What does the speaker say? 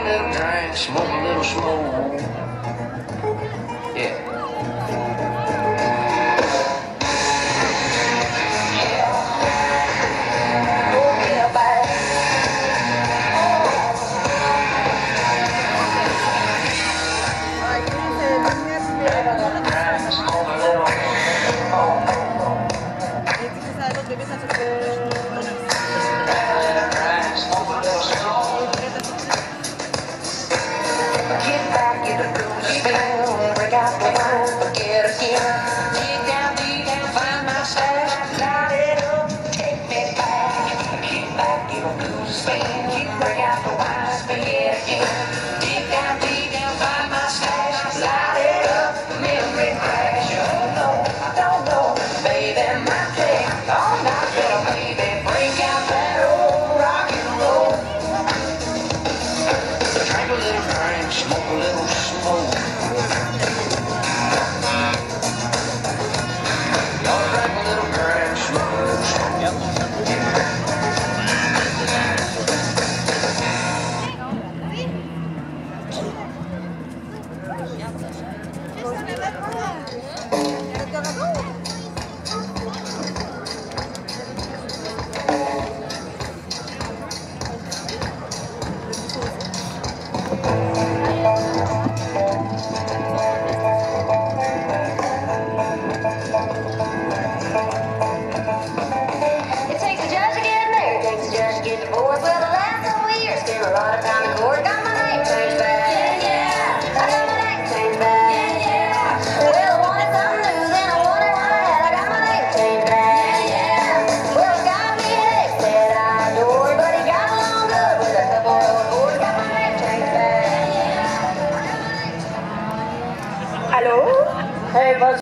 a little drink, smoke a little smoke. Yeah. got me home, get a Light it up, take me back. Keep back. Let's go. Hello. Hey, what's